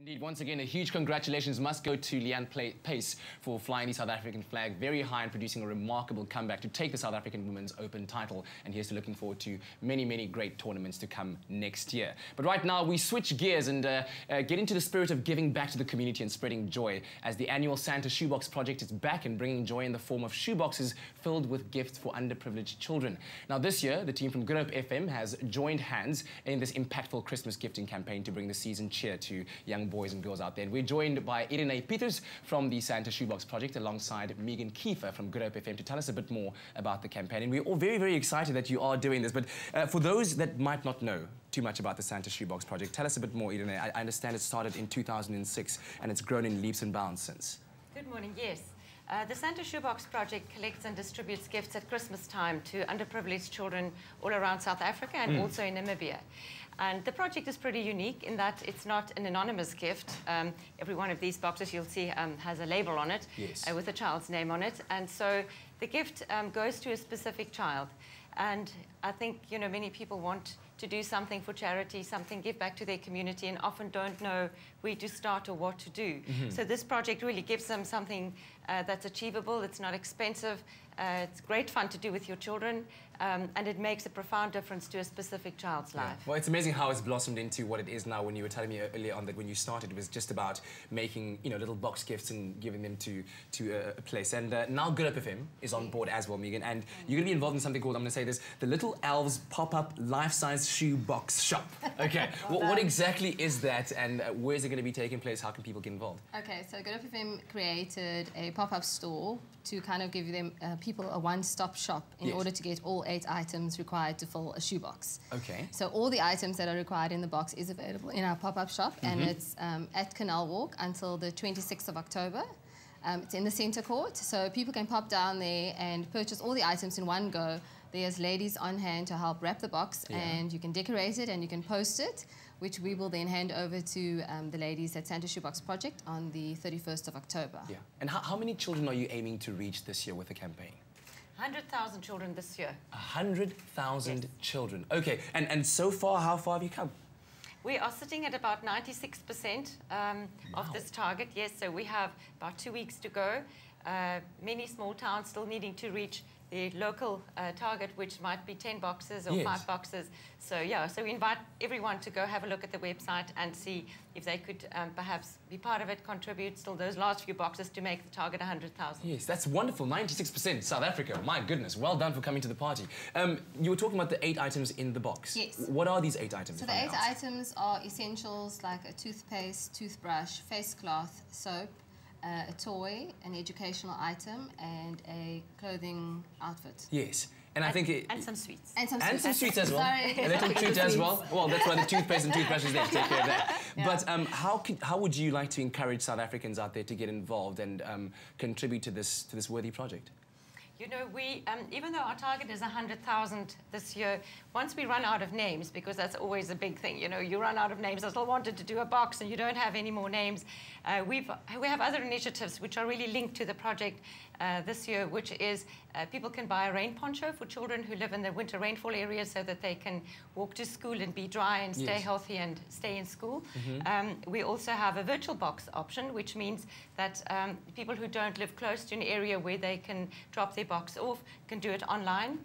Indeed, once again, a huge congratulations must go to Lee-Anne Pace for flying the South African flag very high and producing a remarkable comeback to take the South African Women's Open title. And here's to looking forward to many, many great tournaments to come next year. But right now, we switch gears and uh, uh, get into the spirit of giving back to the community and spreading joy as the annual Santa Shoebox project is back and bringing joy in the form of shoeboxes filled with gifts for underprivileged children. Now, this year, the team from Good Hope FM has joined hands in this impactful Christmas gifting campaign to bring the season cheer to young boys and girls out there. And we're joined by Irene Peters from the Santa Shoebox Project alongside Megan Kiefer from Good Hope FM to tell us a bit more about the campaign. And we're all very, very excited that you are doing this. But uh, for those that might not know too much about the Santa Shoebox Project, tell us a bit more, Irene. I, I understand it started in 2006 and it's grown in leaps and bounds since. Good morning, yes. Uh, the Santa Shoebox Project collects and distributes gifts at Christmas time to underprivileged children all around South Africa and mm. also in Namibia. And the project is pretty unique in that it's not an anonymous gift. Um, every one of these boxes you'll see um, has a label on it yes. uh, with a child's name on it. And so the gift um, goes to a specific child. And I think, you know, many people want to do something for charity, something give back to their community, and often don't know where to start or what to do. Mm -hmm. So this project really gives them something uh, that's achievable, it's not expensive, uh, it's great fun to do with your children, um, and it makes a profound difference to a specific child's life. Well, it's amazing how it's blossomed into what it is now. When you were telling me earlier on that when you started, it was just about making you know little box gifts and giving them to to a, place. And uh, now Good Hope FM is on board as well, Megan, and you're going to be involved in something called I'm going to say this: the Little Elves Pop-Up Life-Size Shoe Box Shop. Okay, what, what, exactly is that, and uh, where is it going to be taking place? How can people get involved? Okay, so Good Hope FM created a pop-up store to kind of give them uh, people a one-stop shop in yes. order to get all eight items required to fill a shoebox. Okay. So all the items that are required in the box is available in our pop-up shop, mm -hmm. and mm-hmm. it's um, at Canal Walk until the 26th of October. Um, it's in the centre court, so people can pop down there and purchase all the items in one go. There's ladies on hand to help wrap the box, yeah. and you can decorate it and you can post it which we will then hand over to um, the ladies at Santa Shoebox Project on the 31st of October. Yeah. And how, how many children are you aiming to reach this year with the campaign? 100,000 children this year. 100,000 yes. children. Okay, and, and so far, how far have you come? We are sitting at about 96% um, wow. of this target, yes, so we have about two weeks to go. Uh, many small towns still needing to reach the local uh, target, which might be 10 boxes or yes. five boxes. So yeah, so we invite everyone to go have a look at the website and see if they could um, perhaps be part of it, contribute still those last few boxes to make the target 100,000. Yes, that's wonderful. 96% South Africa. My goodness, well done for coming to the party. Um, you were talking about the eight items in the box. Yes. What are these eight items? So the eight items are essentials like a toothpaste, toothbrush, face cloth, soap, uh, a toy, an educational item, and a clothing outfit. Yes. And, I think it, and some sweets. And some and sweets. some sweets as well. Sorry. A little treat as well. Well, that's why the toothpaste and toothbrush is there to take care of that. Yeah. But um, how could, how would you like to encourage South Africans out there to get involved and um, contribute to this to this worthy project? You know, we, um, even though our target is 100,000 this year, once we run out of names, because that's always a big thing, you know, you run out of names. I still wanted to do a box and you don't have any more names. Uh, we've, we have other initiatives which are really linked to the project uh, this year, which is uh, people can buy a rain poncho for children who live in the winter rainfall areas so that they can walk to school and be dry and stay yes. healthy and stay in school. Mm -hmm. um, we also have a virtual box option, which means that um, people who don't live close to an area where they can drop their box off You can do it online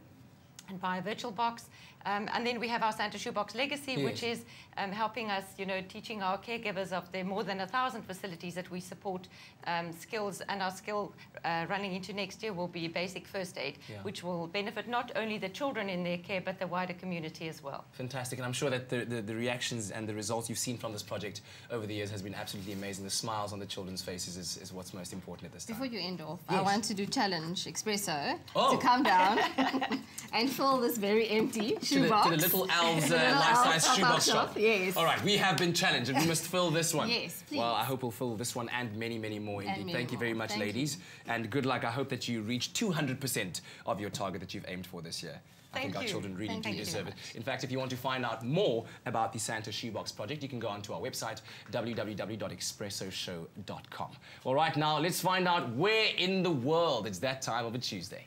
and buy a virtual box. Um, and then we have our Santa Shoebox Legacy, yes. which is um, helping us, you know, teaching our caregivers of the more than a thousand facilities that we support um, skills. And our skill uh, running into next year will be basic first aid, yeah. which will benefit not only the children in their care, but the wider community as well. Fantastic. And I'm sure that the, the, the reactions and the results you've seen from this project over the years has been absolutely amazing. The smiles on the children's faces is, is what's most important at this time. Before you end off, yes. I want to do challenge Expresso oh. to come down and fill this very empty to the, to the, little elves uh, life-size shoebox shop. shop. Yes. All right, we have been challenged and we must fill this one. Yes, please. Well, I hope we'll fill this one and many, many more indeed. Thank you very much, Thank ladies. You. And good luck. I hope that you reach 200% of your target that you've aimed for this year. I Thank think you. our children really Thank do deserve it. In fact, if you want to find out more about the Santa Shoebox project, you can go onto our website, www.expressoshow.com. Well, right now, let's find out where in the world it's that time of a Tuesday.